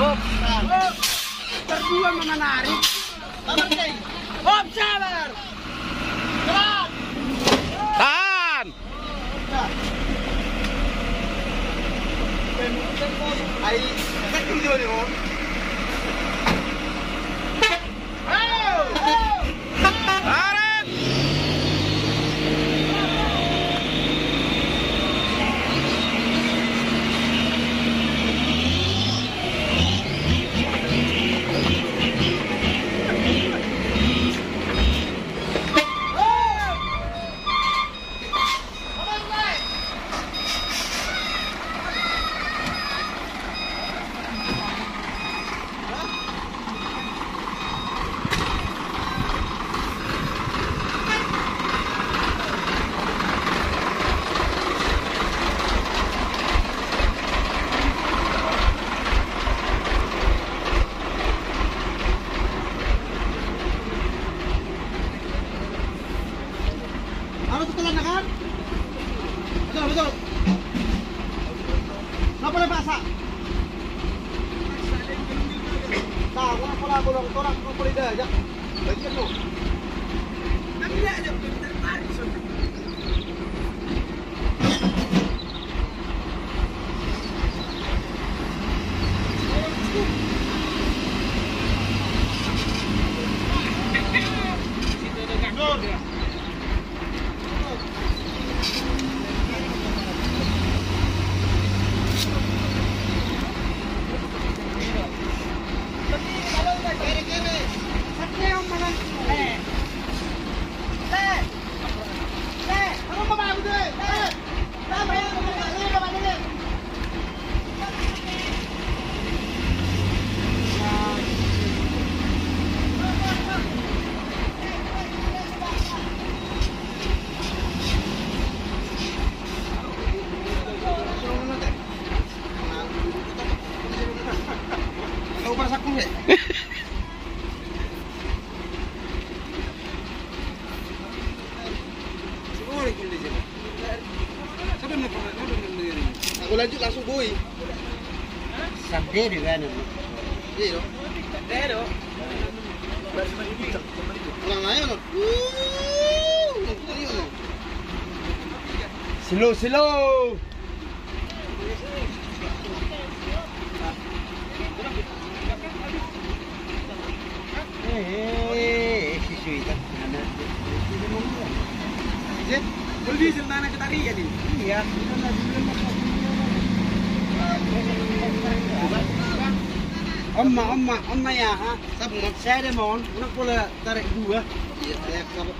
Hop. Berdua menarik. Hop, sabar. Tahan. Ay, kan video ni oh. Tarik. Orang lain loh. Wuh, ini loh. slow slow. Eh, si Suita. Di sana kita ini. Iya. Amma, amma, amma ya ha. Sabi mo. Ada mohon, nak pula tarik dua. Iya, saya kabut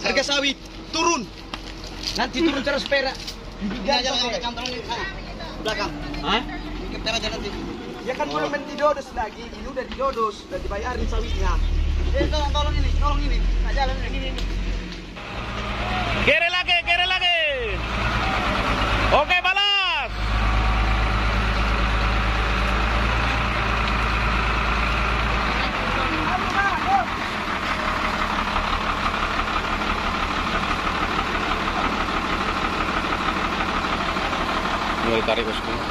Harga sawit turun. Nanti turun terus perak. Ya, jangan jangan kantong ini sana. Belakang. Hah? Kita aja nanti. Ya kan belum oh. didodos lagi. Ini udah didodos, udah dibayarin sawitnya. Eh, tolong tolong ini, tolong ini. Nah, jalan ini ini. Kiri lagi, kiri lagi. Oke, balas. Mulai tarik bosku.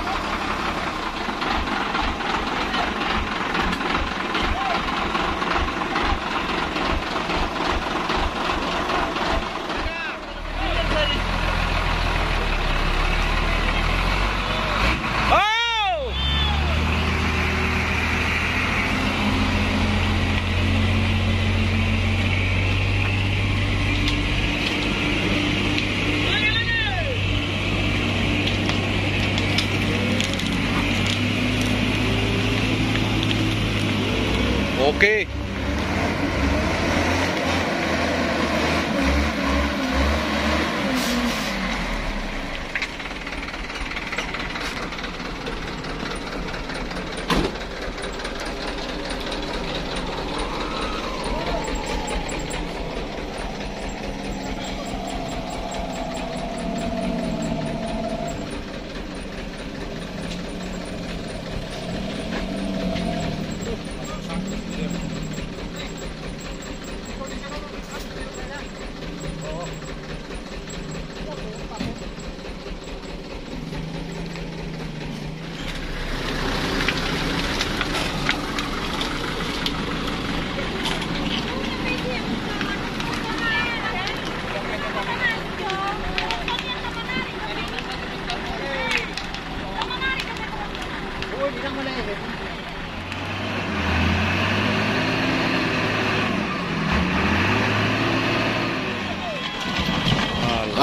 Oke.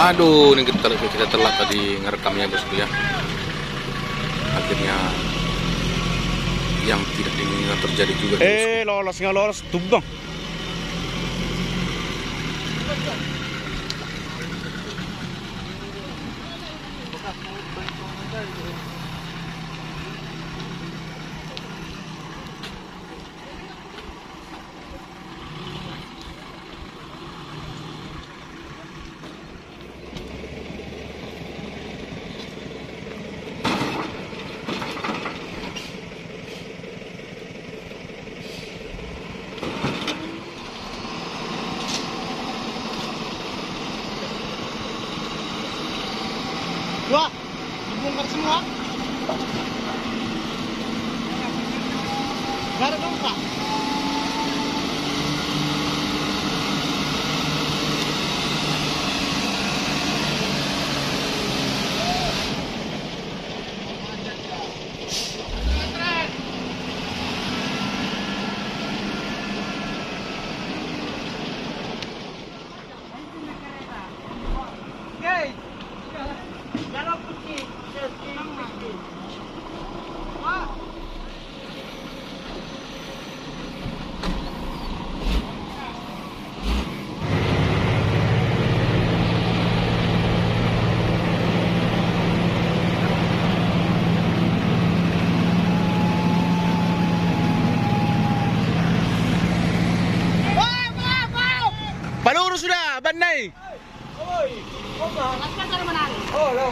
Aduh, ini kita kita telat tadi ngerekamnya bosku ya. Akhirnya yang tidak diinginkan terjadi juga. Eh, lolos nggak lolos, tumbang. Oy! Oy! Opa! Lakad ka naman Oh, hello.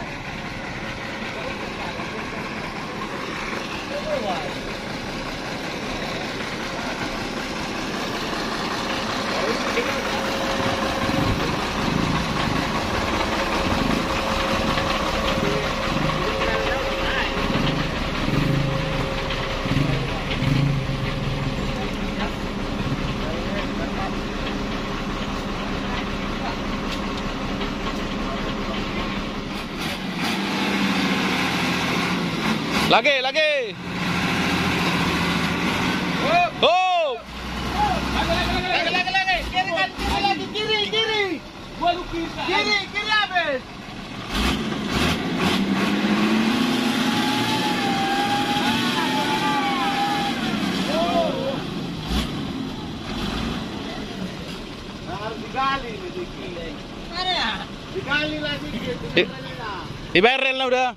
Di- Dibarel na udah.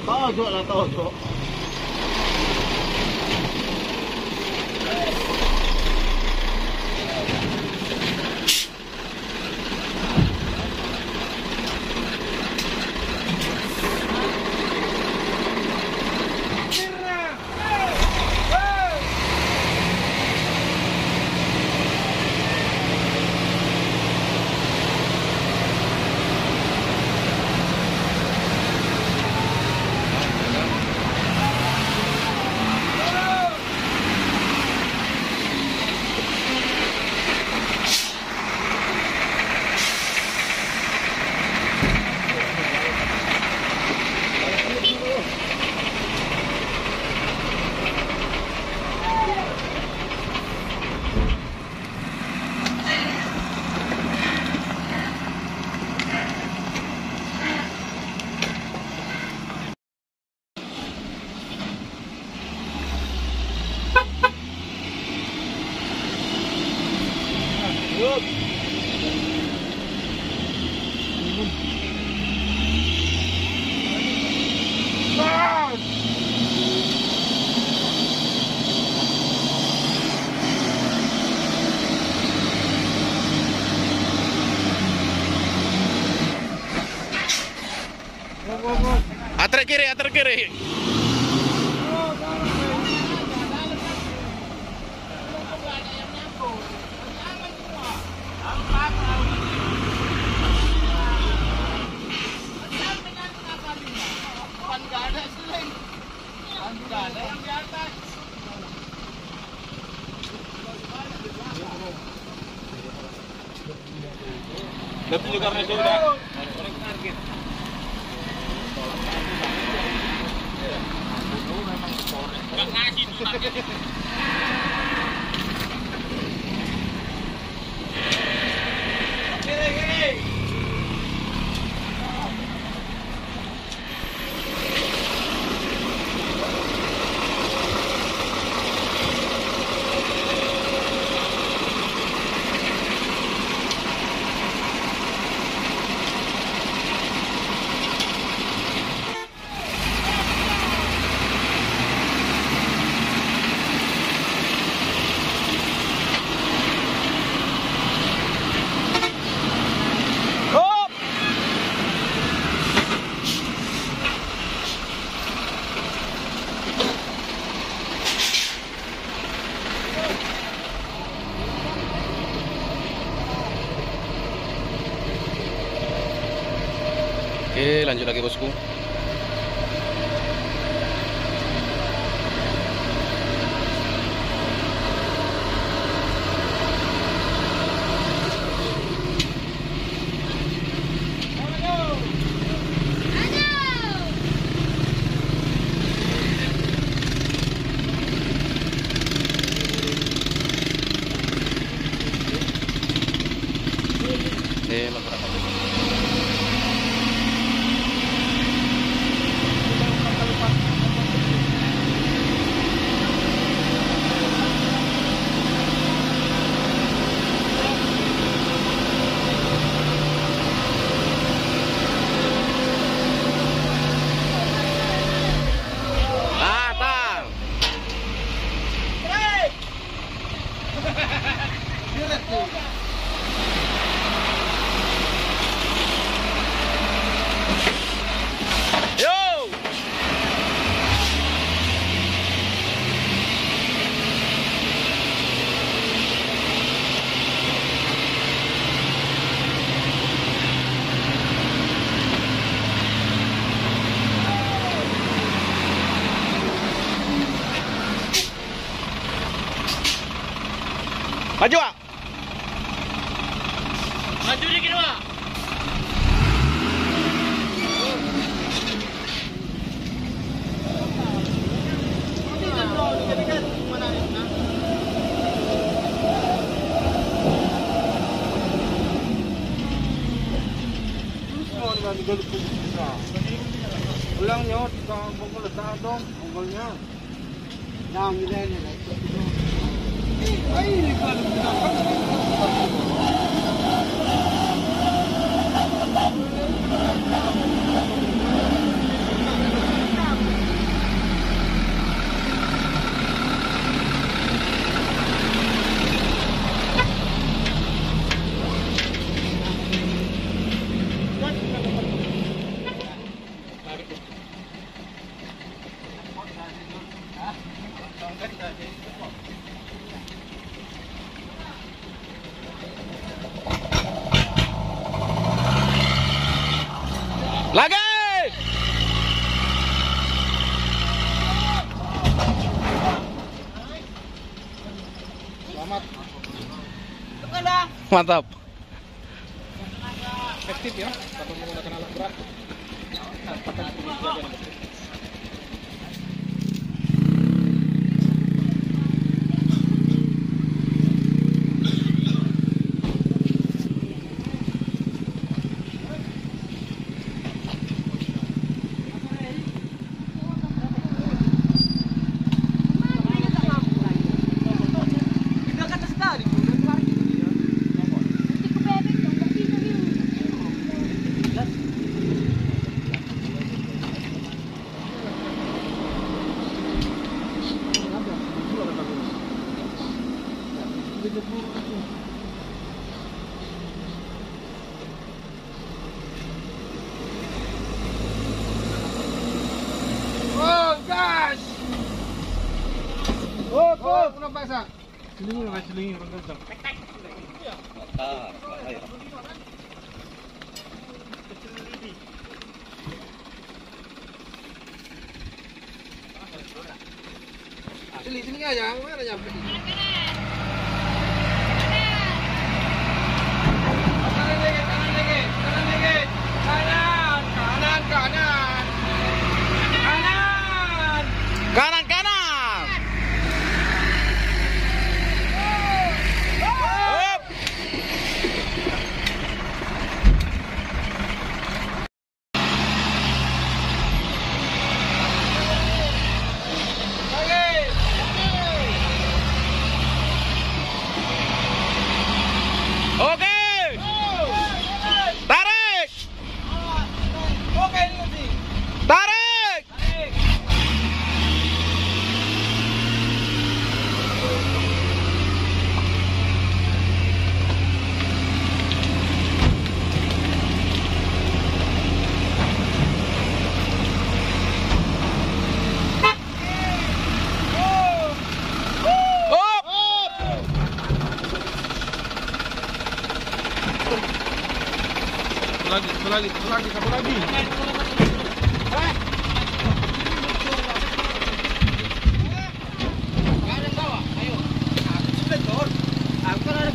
Todo lah todo. Atrek kiri, atrek kiri. Hop! Oke, lanjut lagi bosku. Eh, beberapa 始ま Lagi! Selamat. Mantap.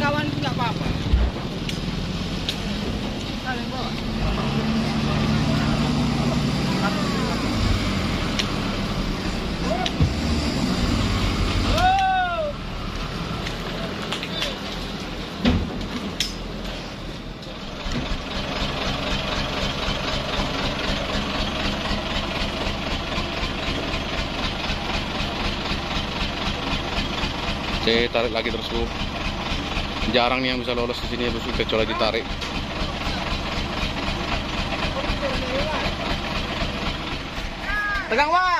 kawan itu nggak apa-apa Oke, tarik lagi terus, Bu jarang nih yang bisa lolos di sini udah kecuali ditarik tegang mas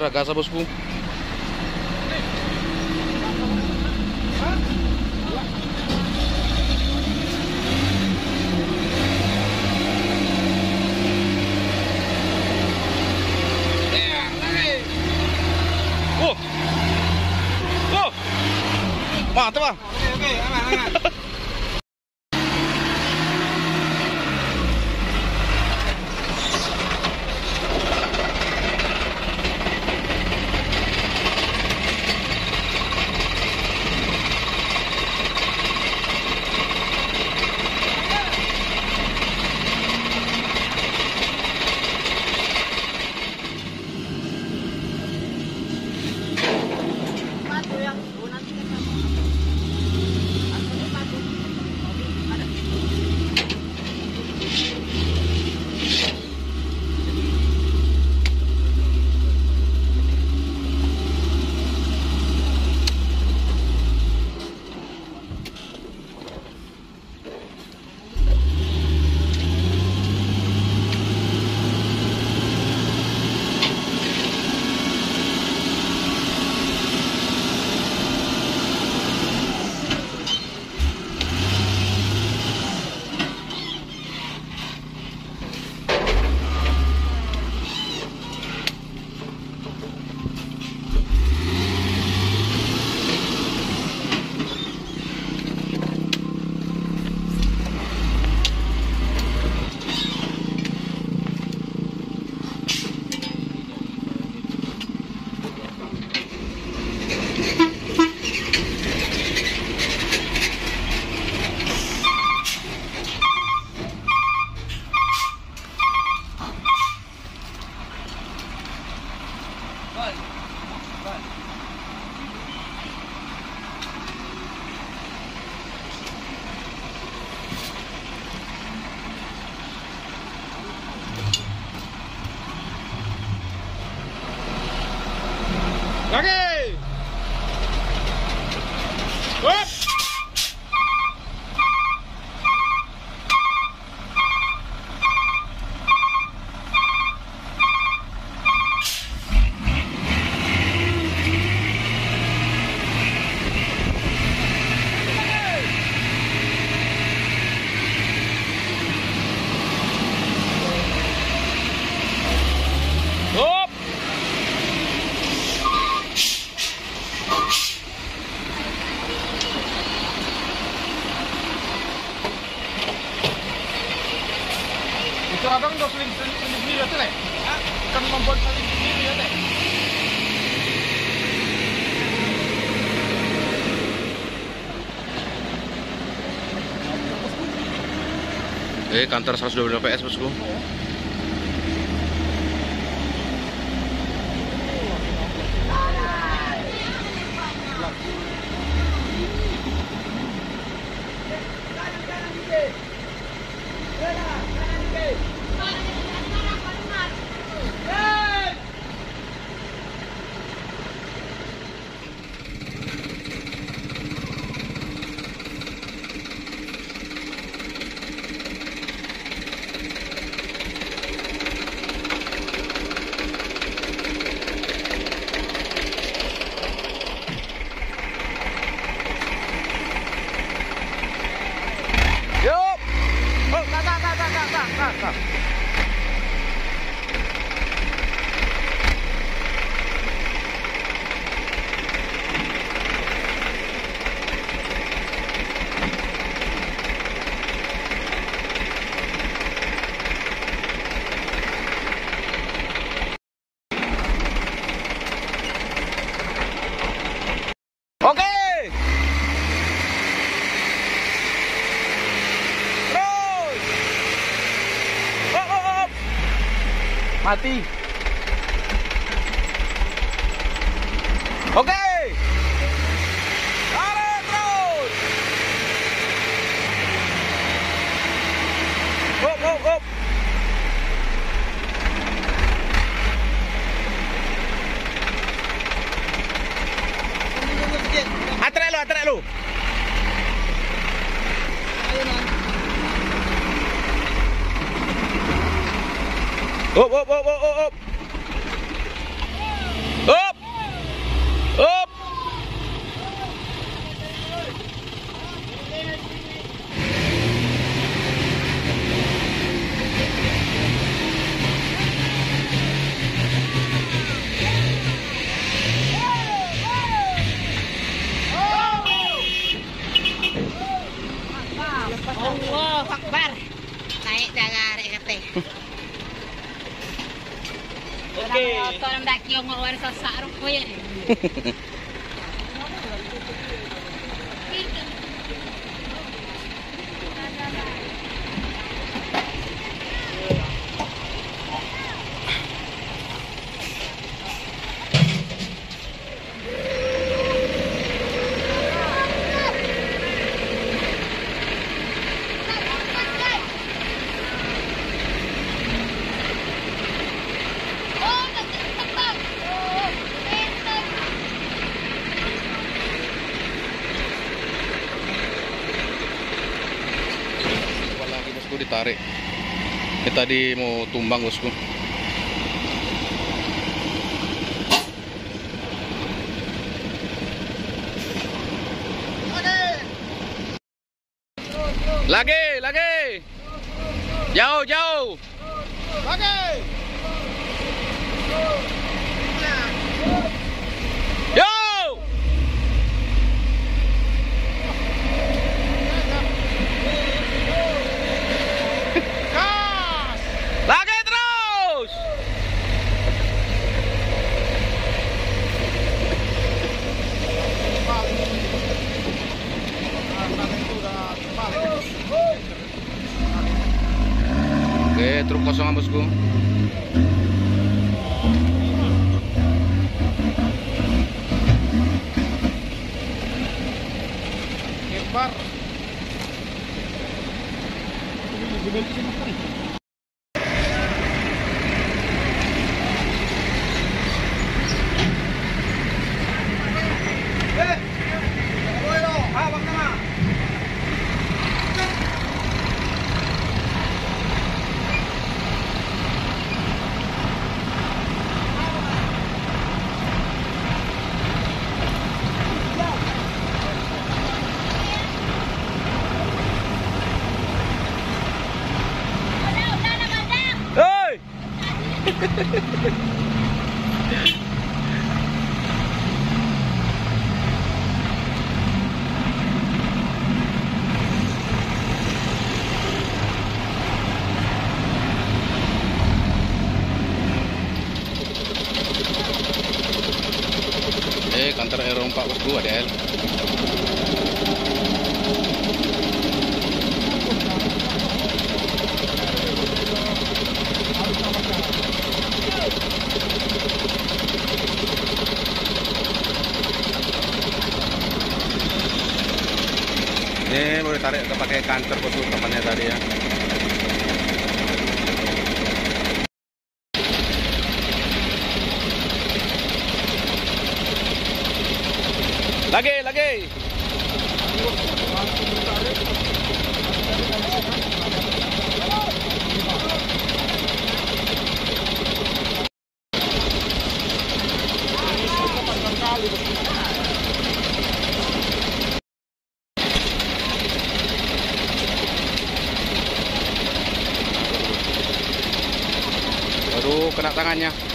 daerah Gaza bosku Mata, mata. 나게! Kantor 125 PS bosku. Makati. uma hora só saram, foi ele. Ditarik. Ini tadi mau tumbang bosku. Lagi, lagi. Jauh, jauh. Lagi. Jauh. Gas. Lagi terus. Oke, truk kosongan bosku. do it, Al. Kena tangannya.